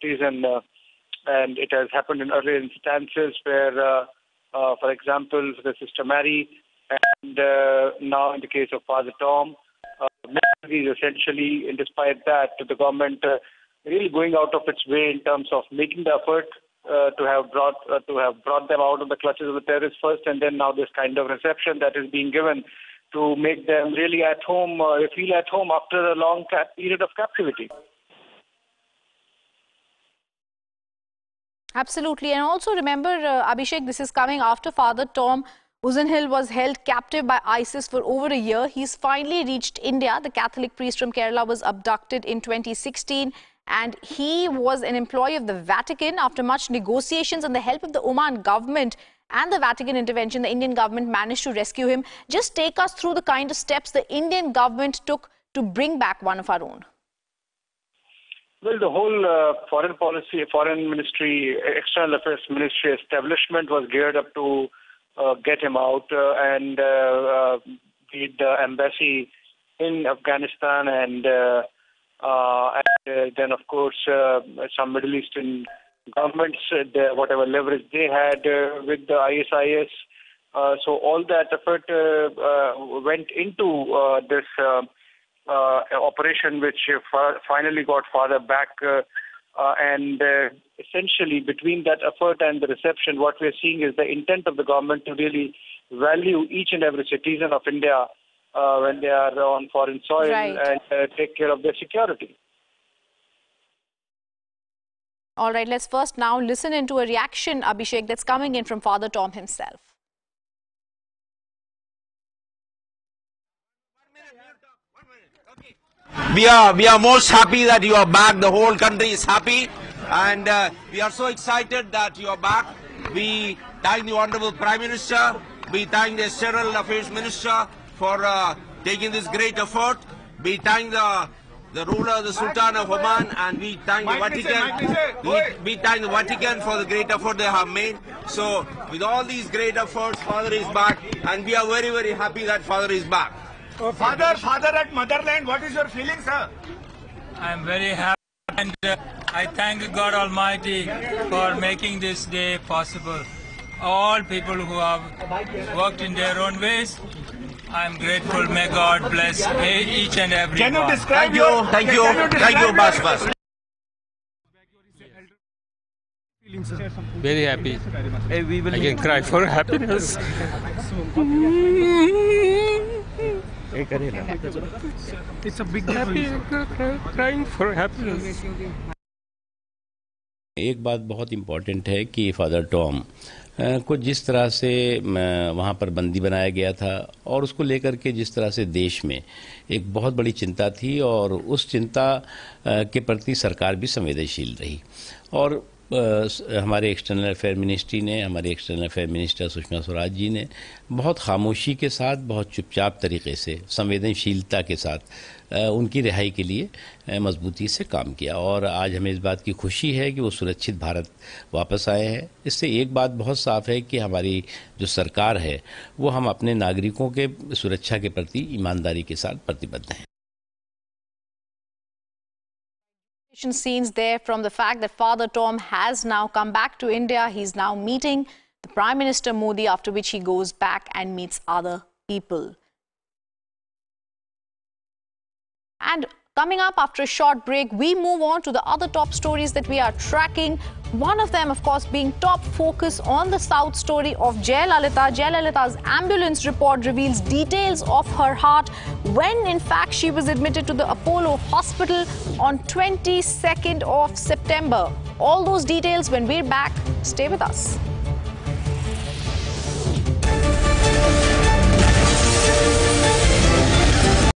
citizen, uh, and it has happened in earlier instances where, uh, uh, for example, the Sister Mary, and uh, now in the case of Father Tom, uh, is essentially, in despite that, the government uh, really going out of its way in terms of making the effort uh, to have brought to have brought them out of the clutches of the terrorists first, and then now this kind of reception that is being given to make them really at home, feel at home after a long period of captivity. Absolutely. And also remember, uh, Abhishek, this is coming after Father Tom Uzhunnalil was held captive by ISIS for over a year. He's finally reached India. The Catholic priest from Kerala was abducted in 2016 and he was an employee of the Vatican. After much negotiations and the help of the Oman government and the Vatican intervention, the Indian government managed to rescue him. Just take us through the kind of steps the Indian government took to bring back one of our own. Well, the whole uh, foreign policy, foreign ministry, external affairs ministry establishment was geared up to uh, get him out, uh, and uh, uh the embassy in Afghanistan, and, uh, uh, and then of course some Middle Eastern governments, whatever leverage they had with the ISIS. so all that effort went into this. Uh, operation which finally got father back uh, uh, and uh, essentially, between that effort and the reception, what we're seeing is the intent of the government to really value each and every citizen of India uh, when they are on foreign soil right. and uh, take care of their security. All right, let's first now listen into a reaction, Abhishek, that's coming in from Father Tom himself. We are, we are most happy that you are back. The whole country is happy. And uh, we are so excited that you are back. We thank the Honorable Prime Minister. We thank the External Affairs Minister for uh, taking this great effort. We thank the the ruler, the Sultan of Oman, and we thank the Vatican. We, we thank the Vatican for the great effort they have made. So, with all these great efforts, Father is back, and we are very, very happy that Father is back. Father, father at motherland, what is your feeling, sir? I am very happy and uh, I thank God Almighty for making this day possible. All people who have worked in their own ways, I am grateful. May God bless each and every Can you one. describe Thank you, your, thank you, you thank you, Bas Bas. Very happy. I can cry for happiness. It's a big happy, crying for happiness. एक बात बहुत important है कि father Tom को जिस तरह से वहाँ पर बंदी बनाया गया था और उसको लेकर के जिस तरह से देश में एक बहुत बड़ी चिंता थी और उस चिंता के प्रति सरकार भी संवेदनशील रही। और हमारे एक्सटर्नल अफेयर मिनिस्ट्री ने, हमारे external affair minister Sushma Swaraj ji ने बहुत खामोशी के साथ, बहुत चुपचाप तरीके से, संवेदनशीलता के साथ उनकी रिहाई के लिए मजबूती से काम किया। और आज हमें इस बात की खुशी है कि वो सुरक्षित भारत वापस आए हैं। इससे एक बात बहुत साफ़ है कि हमारी जो सरकार है, वो हम अपने नागरिकों के सुरक्षा के प्रति ईमानदारी के साथ प्रतिबद्ध हैं। Scenes there from the fact that Father Tom has now come back to India. He's now meeting the Prime Minister Modi, after which he goes back and meets other people. And Coming up after a short break, we move on to the other top stories that we are tracking. One of them, of course, being top focus on the South story of Jayalalitha. Jayalalitha's ambulance report reveals details of her heart when, in fact, she was admitted to the Apollo Hospital on 22nd of September. All those details when we're back. Stay with us.